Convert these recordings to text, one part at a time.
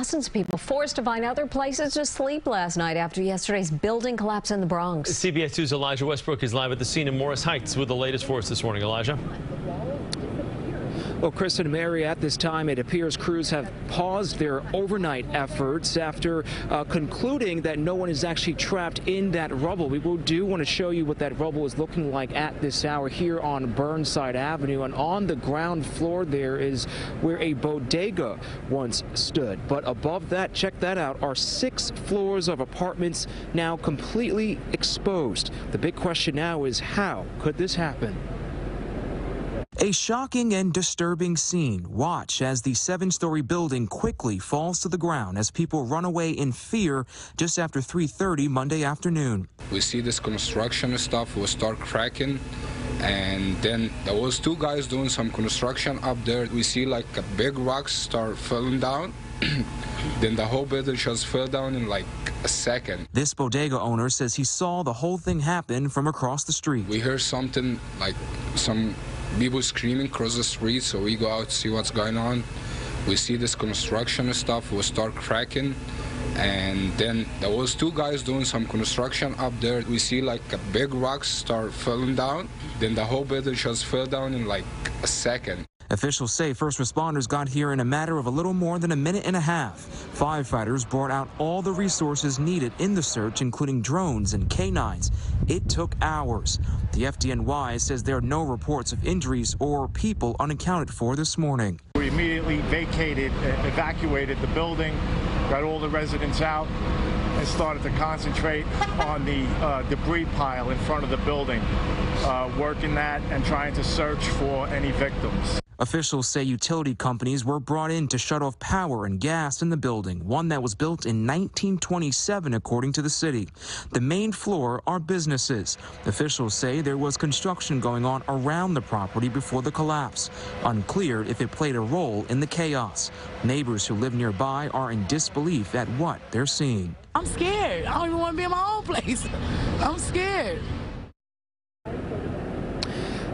Dozens of people forced to find other places to sleep last night after yesterday's building collapse in the Bronx. CBS 2's Elijah Westbrook is live at the scene in Morris Heights with the latest for us this morning. Elijah. Well, Kristen and Mary, at this time, it appears crews have paused their overnight efforts after uh, concluding that no one is actually trapped in that rubble. We will do want to show you what that rubble is looking like at this hour here on Burnside Avenue. And on the ground floor there is where a bodega once stood. But above that, check that out, are six floors of apartments now completely exposed. The big question now is how could this happen? A shocking and disturbing scene. Watch as the seven story building quickly falls to the ground as people run away in fear just after 3.30 Monday afternoon. We see this construction stuff will start cracking and then there was two guys doing some construction up there. We see like a big rocks start falling down. then the whole building just fell down in like a second. This bodega owner says he saw the whole thing happen from across the street. We heard something like some people screaming across the street, so we go out to see what's going on. We see this construction stuff will start cracking, and then there was two guys doing some construction up there. We see like a big rock start falling down, then the whole building just fell down in like a second. Officials say first responders got here in a matter of a little more than a minute and a half. Firefighters brought out all the resources needed in the search, including drones and canines. It took hours. The FDNY says there are no reports of injuries or people unaccounted for this morning. We immediately vacated, evacuated the building, got all the residents out, and started to concentrate on the uh, debris pile in front of the building, uh, working that and trying to search for any victims. Officials say utility companies were brought in to shut off power and gas in the building, one that was built in 1927, according to the city. The main floor are businesses. Officials say there was construction going on around the property before the collapse. Unclear if it played a role in the chaos. Neighbors who live nearby are in disbelief at what they're seeing. I'm scared. I don't even want to be in my own place. I'm scared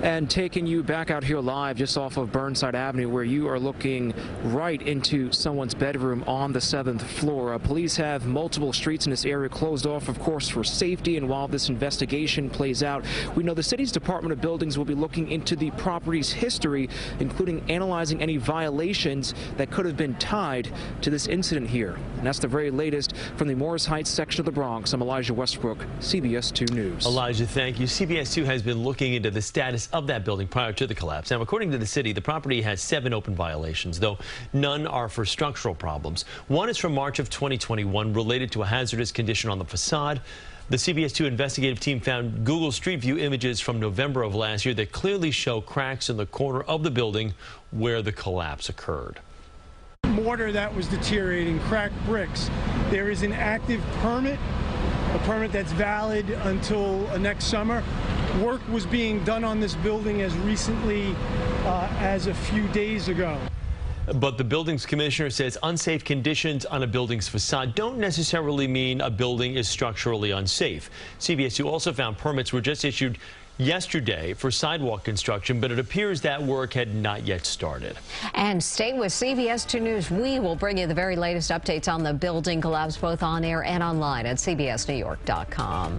and taking you back out here live just off of Burnside Avenue where you are looking right into someone's bedroom on the seventh floor. Uh, police have multiple streets in this area closed off, of course, for safety. And while this investigation plays out, we know the city's Department of Buildings will be looking into the property's history, including analyzing any violations that could have been tied to this incident here. And that's the very latest from the Morris Heights section of the Bronx. I'm Elijah Westbrook, CBS 2 News. Elijah, thank you. CBS 2 has been looking into the status of that building prior to the collapse. Now, according to the city, the property has seven open violations, though none are for structural problems. One is from March of 2021 related to a hazardous condition on the facade. The CBS 2 investigative team found Google Street View images from November of last year that clearly show cracks in the corner of the building where the collapse occurred. Mortar that was deteriorating, cracked bricks. There is an active permit, a permit that's valid until next summer Work was being done on this building as recently uh, as a few days ago. But the buildings commissioner says unsafe conditions on a building's facade don't necessarily mean a building is structurally unsafe. CBS 2 also found permits were just issued yesterday for sidewalk construction, but it appears that work had not yet started. And stay with CBS 2 News. We will bring you the very latest updates on the building collapse both on air and online at cbsnewyork.com.